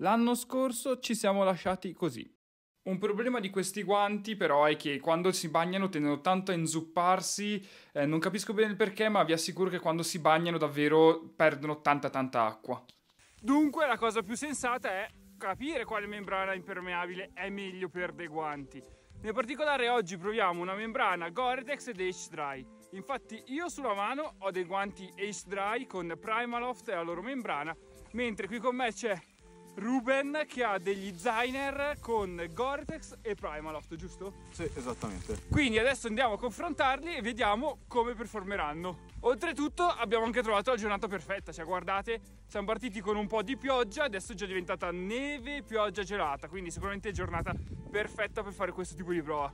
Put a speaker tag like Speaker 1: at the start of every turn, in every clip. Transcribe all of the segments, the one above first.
Speaker 1: L'anno scorso ci siamo lasciati così. Un problema di questi guanti però è che quando si bagnano tendono tanto a inzupparsi, eh, non capisco bene il perché, ma vi assicuro che quando si bagnano davvero perdono tanta tanta acqua. Dunque la cosa più sensata è capire quale membrana impermeabile è meglio per dei guanti. Nel particolare oggi proviamo una membrana Gore-Tex ed H-Dry. Infatti io sulla mano ho dei guanti H-Dry con Primaloft e la loro membrana, mentre qui con me c'è Ruben che ha degli Zainer con Gore-Tex e Primaloft, giusto?
Speaker 2: Sì, esattamente.
Speaker 1: Quindi adesso andiamo a confrontarli e vediamo come performeranno. Oltretutto abbiamo anche trovato la giornata perfetta, cioè guardate, siamo partiti con un po' di pioggia, adesso è già diventata neve, pioggia gelata, quindi sicuramente giornata perfetta per fare questo tipo di prova.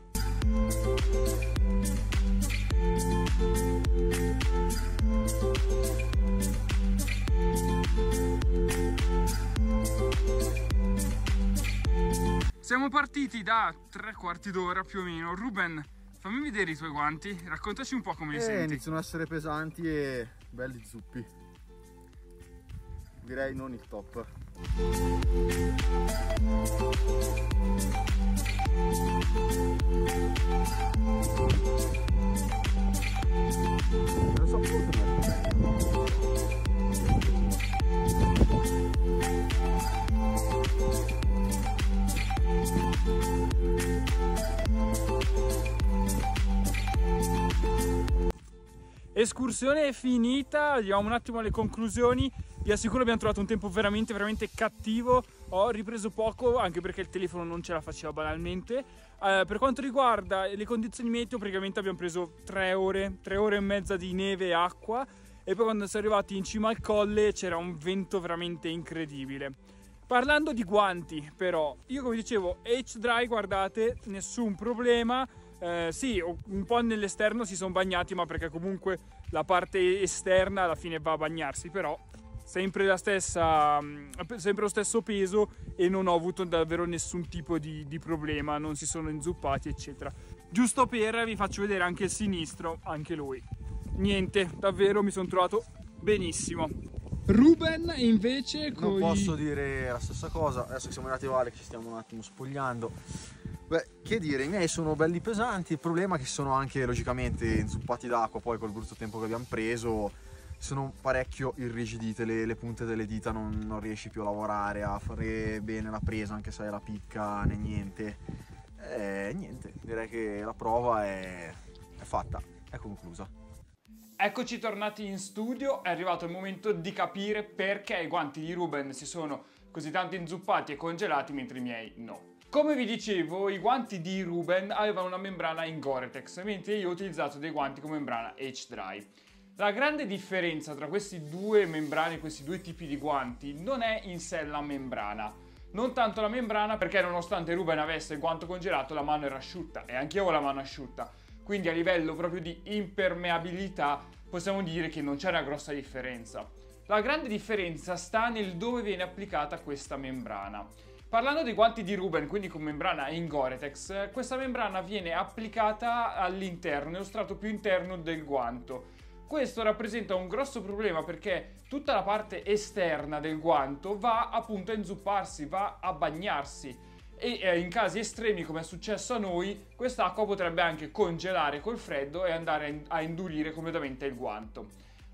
Speaker 1: Siamo partiti da tre quarti d'ora più o meno. Ruben, fammi vedere i tuoi guanti, raccontaci un po' come li
Speaker 2: eh,
Speaker 1: senti.
Speaker 2: Iniziano ad essere pesanti e belli zuppi. Direi non il top. Non so più come
Speaker 1: Escursione è finita, andiamo un attimo alle conclusioni. Vi assicuro abbiamo trovato un tempo veramente, veramente cattivo. Ho ripreso poco, anche perché il telefono non ce la faceva banalmente. Eh, per quanto riguarda le condizioni meteo, praticamente abbiamo preso tre ore, tre ore e mezza di neve e acqua. E poi quando siamo arrivati in cima al colle c'era un vento veramente incredibile. Parlando di guanti, però, io come dicevo, H-Dry, guardate, nessun problema eh, sì, un po' nell'esterno si sono bagnati, ma perché comunque la parte esterna alla fine va a bagnarsi, però sempre, la stessa, mm, sempre lo stesso peso e non ho avuto davvero nessun tipo di, di problema, non si sono inzuppati, eccetera. Giusto per vi faccio vedere anche il sinistro, anche lui. Niente, davvero mi sono trovato benissimo. Ruben invece
Speaker 2: non posso dire la stessa cosa adesso che siamo arrivati a Valle che ci stiamo un attimo spogliando Beh, che dire, i miei sono belli pesanti, il problema è che sono anche logicamente inzuppati d'acqua, poi col brutto tempo che abbiamo preso sono parecchio irrigidite, le, le punte delle dita non, non, riesci più a lavorare, a fare bene la presa anche se hai la picca né niente. E niente, direi che la prova è, è fatta, è conclusa.
Speaker 1: Eccoci tornati in studio, è arrivato il momento di capire perché i guanti di Ruben si sono così tanto inzuppati e congelati mentre i miei no. Come vi dicevo, i guanti di Ruben avevano una membrana in Gore-Tex, mentre io ho utilizzato dei guanti con membrana H-Dry. La grande differenza tra questi due membrane, questi due tipi di guanti, non è in sé la membrana. Non tanto la membrana perché nonostante Ruben avesse il guanto congelato la mano era asciutta e anche io ho la mano asciutta. Quindi a livello proprio di impermeabilità possiamo dire che non c'è una grossa differenza. La grande differenza sta nel dove viene applicata questa membrana. Parlando dei guanti di Ruben, quindi con membrana in Gore-Tex, questa membrana viene applicata all'interno, nello strato più interno del guanto. Questo rappresenta un grosso problema perché tutta la parte esterna del guanto va appunto a inzupparsi, va a bagnarsi e eh, in casi estremi come è successo a noi quest'acqua potrebbe anche congelare col freddo e andare a indurire completamente il guanto.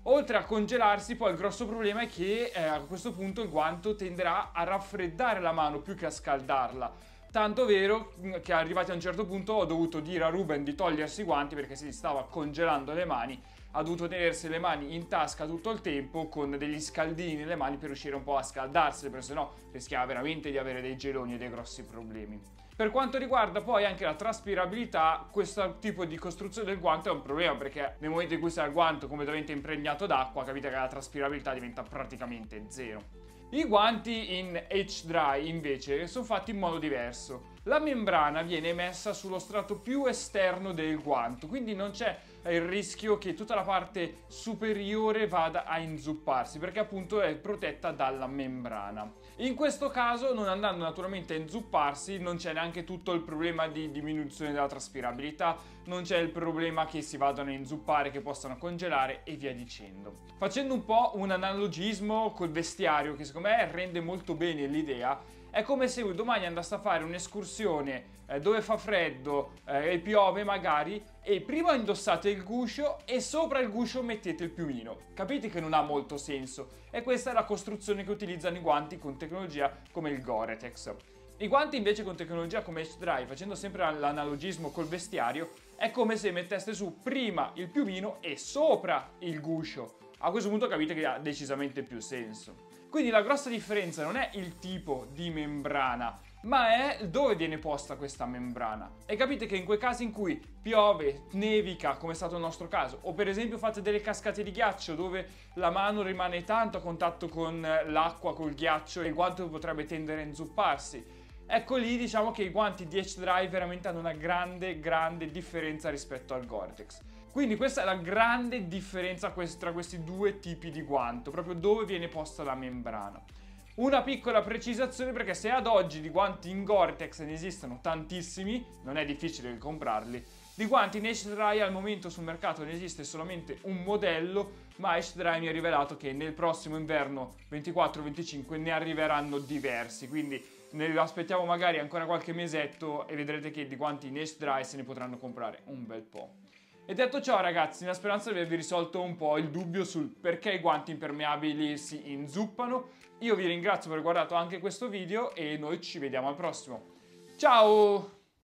Speaker 1: Oltre a congelarsi, poi il grosso problema è che eh, a questo punto il guanto tenderà a raffreddare la mano più che a scaldarla. Tanto vero mm, che arrivati a un certo punto ho dovuto dire a Ruben di togliersi i guanti perché si stava congelando le mani. Ha dovuto tenersi le mani in tasca tutto il tempo con degli scaldini nelle mani per riuscire un po' a scaldarsele, perché sennò rischiava veramente di avere dei geloni e dei grossi problemi. Per quanto riguarda poi anche la traspirabilità, questo tipo di costruzione del guanto è un problema perché nel momento in cui sta il guanto completamente impregnato d'acqua, capite che la traspirabilità diventa praticamente zero. I guanti in H-Dry invece sono fatti in modo diverso. La membrana viene messa sullo strato più esterno del guanto, quindi non c'è il rischio che tutta la parte superiore vada a inzupparsi, perché appunto è protetta dalla membrana. In questo caso, non andando naturalmente a inzupparsi, non c'è neanche tutto il problema di diminuzione della traspirabilità, non c'è il problema che si vadano a inzuppare, che possano congelare e via dicendo. Facendo un po' un analogismo col vestiario, che secondo me rende molto bene l'idea, è come se domani andasse a fare un'escursione eh, dove fa freddo eh, e piove magari e prima indossate il guscio e sopra il guscio mettete il piumino. Capite che non ha molto senso e questa è la costruzione che utilizzano i guanti con tecnologia come il Gore-Tex. I guanti invece con tecnologia come H-Dry, facendo sempre l'analogismo col vestiario, è come se metteste su prima il piumino e sopra il guscio. A questo punto capite che ha decisamente più senso. Quindi la grossa differenza non è il tipo di membrana, ma è dove viene posta questa membrana. E capite che in quei casi in cui piove, nevica, come è stato il nostro caso, o per esempio fate delle cascate di ghiaccio dove la mano rimane tanto a contatto con l'acqua, col ghiaccio e il guanto potrebbe tendere a inzupparsi. Ecco lì diciamo che i guanti di H-Dry veramente hanno una grande, grande differenza rispetto al Gore-Tex. Quindi questa è la grande differenza tra questi due tipi di guanto, proprio dove viene posta la membrana. Una piccola precisazione perché se ad oggi di guanti in Gore-Tex ne esistono tantissimi, non è difficile comprarli, di guanti in H-Dry al momento sul mercato ne esiste solamente un modello, ma H-Dry mi ha rivelato che nel prossimo inverno 24-25 ne arriveranno diversi, quindi ne aspettiamo magari ancora qualche mesetto e vedrete che di guanti in H-Dry se ne potranno comprare un bel po'. E detto ciò ragazzi, nella speranza di avervi risolto un po' il dubbio sul perché i guanti impermeabili si inzuppano, io vi ringrazio per aver guardato anche questo video e noi ci vediamo al prossimo. Ciao!